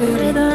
Hiçbirden de